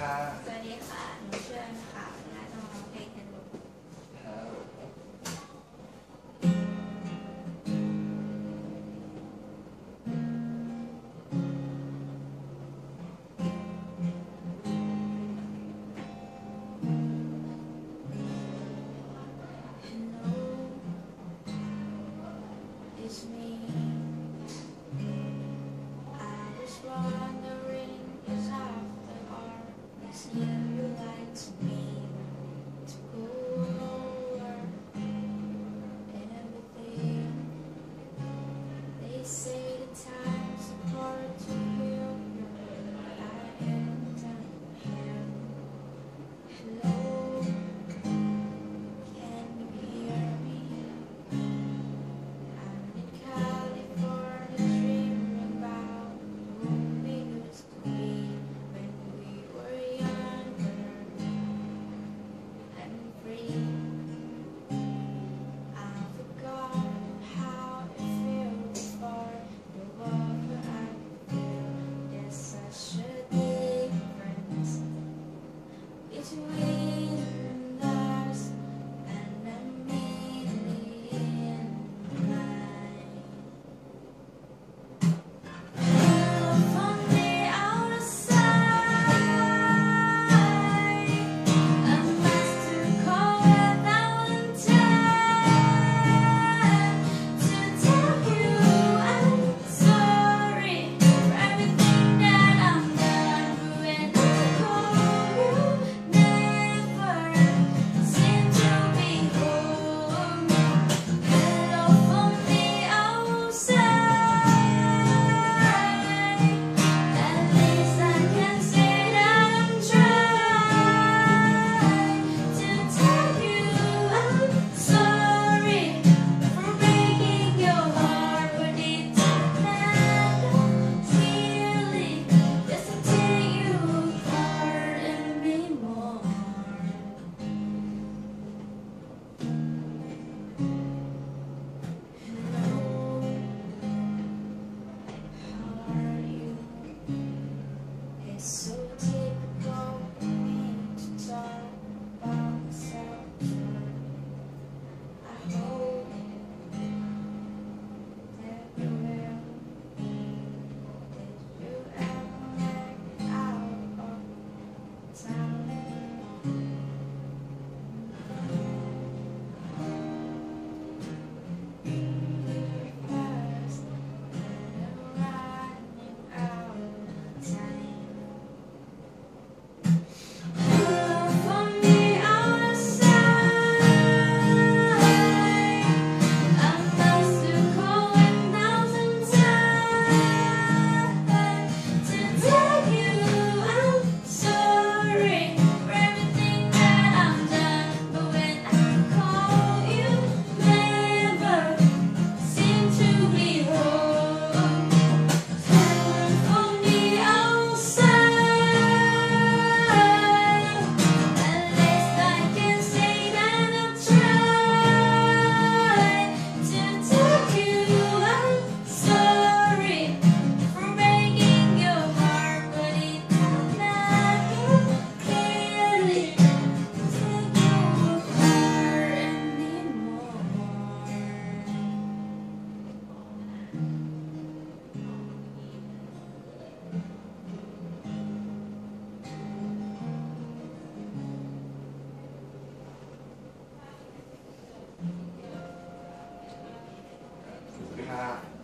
ค่ะสวัสดีค่ะหนูชื่อค่ะนัทนองเพลงกันบุครับ It's me. para